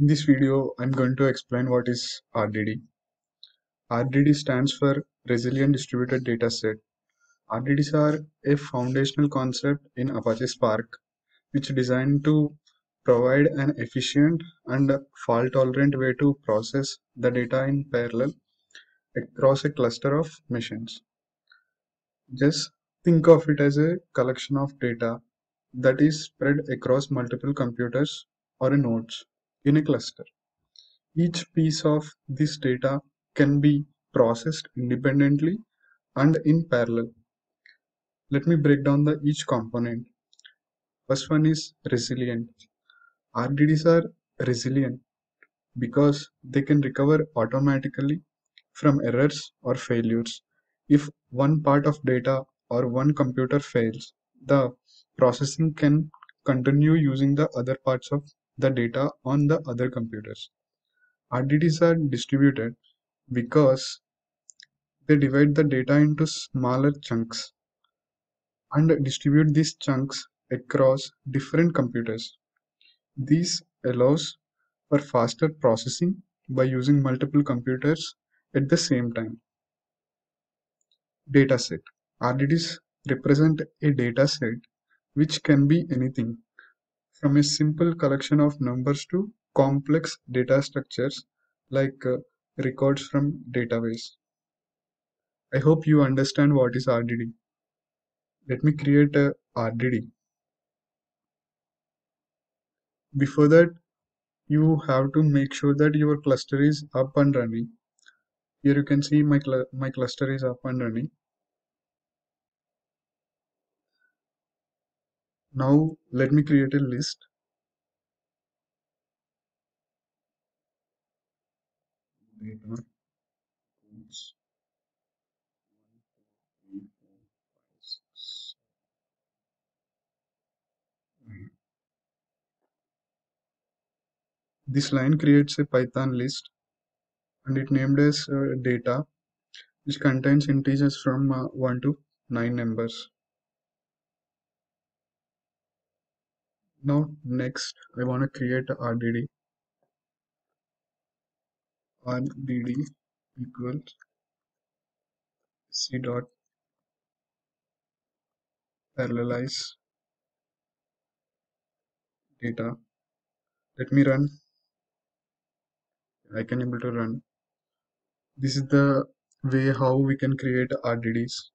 In this video, I'm going to explain what is RDD. RDD stands for Resilient Distributed Data Set. RDDs are a foundational concept in Apache Spark, which is designed to provide an efficient and fault-tolerant way to process the data in parallel across a cluster of machines. Just think of it as a collection of data that is spread across multiple computers or nodes in a cluster. Each piece of this data can be processed independently and in parallel. Let me break down the each component. First one is resilient. RDDs are resilient because they can recover automatically from errors or failures. If one part of data or one computer fails, the processing can continue using the other parts of the data on the other computers. RDDs are distributed because they divide the data into smaller chunks and distribute these chunks across different computers. This allows for faster processing by using multiple computers at the same time. Dataset. RDDs represent a dataset which can be anything from a simple collection of numbers to complex data structures like uh, records from database. I hope you understand what is RDD. Let me create a RDD. Before that, you have to make sure that your cluster is up and running. Here you can see my, cl my cluster is up and running. Now let me create a list. This line creates a Python list and it named as uh, data which contains integers from uh, 1 to 9 numbers. Now next I want to create a RDD. RDD equals c dot parallelize data. Let me run I can able to run. This is the way how we can create RDDs.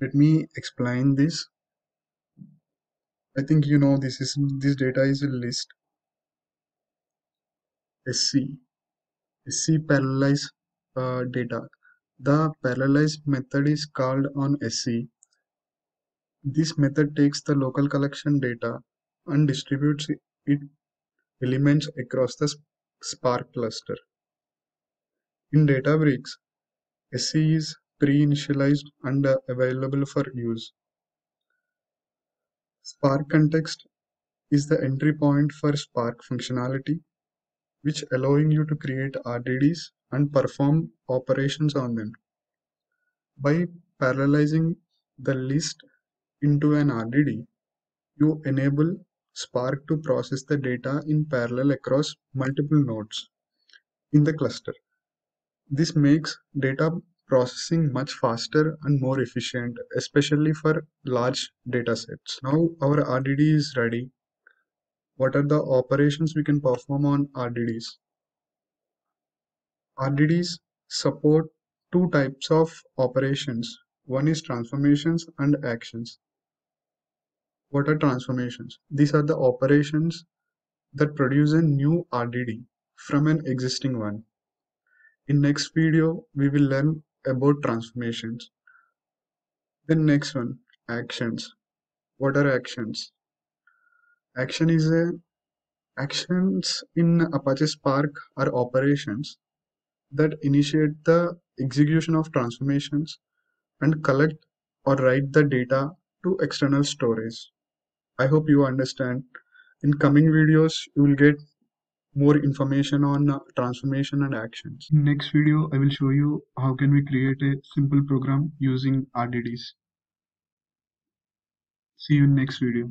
Let me explain this. I think you know this is this data is a list. SC SC parallelize uh, data. The parallelize method is called on SC. This method takes the local collection data and distributes it elements across the Spark cluster. In Databricks, SC is pre-initialized and available for use. Spark context is the entry point for Spark functionality, which allowing you to create RDDs and perform operations on them. By parallelizing the list into an RDD, you enable Spark to process the data in parallel across multiple nodes in the cluster. This makes data processing much faster and more efficient, especially for large data sets. Now our RDD is ready. What are the operations we can perform on RDDs? RDDs support two types of operations. One is transformations and actions. What are transformations? These are the operations that produce a new RDD from an existing one. In next video, we will learn about transformations. The next one, actions. What are actions? Action is a actions in Apache Spark are operations that initiate the execution of transformations and collect or write the data to external storage. I hope you understand. In coming videos, you will get more information on uh, transformation and actions. Next video, I will show you how can we create a simple program using RDDs. See you in next video.